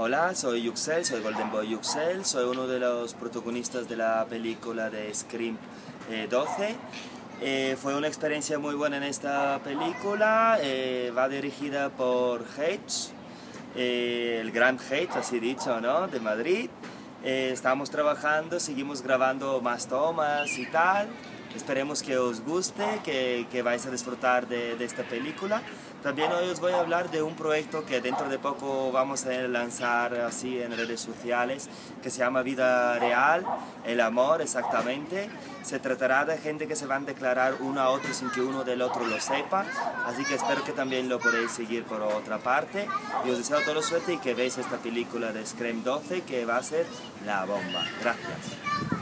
Hola, soy Yuxel, soy Golden Boy Yuxel, soy uno de los protagonistas de la película de Scream 12. Eh, fue una experiencia muy buena en esta película, eh, va dirigida por Hedge, eh, el gran Hedge, así dicho, ¿no? De Madrid. estamos trabajando, seguimos grabando más tomas y tal. Esperemos que os guste, que, que vais a disfrutar de, de, esta película. También hoy os voy a hablar de un proyecto que dentro de poco vamos a lanzar así en redes sociales, que se llama Vida Real, el amor exactamente. Se tratará de gente que se van a declarar uno a otro sin que uno del otro lo sepa, así que espero que también lo podéis seguir por otra parte. Y os deseo toda suerte y que veáis esta película de Scream 12 que va a ser la bomba. Gracias.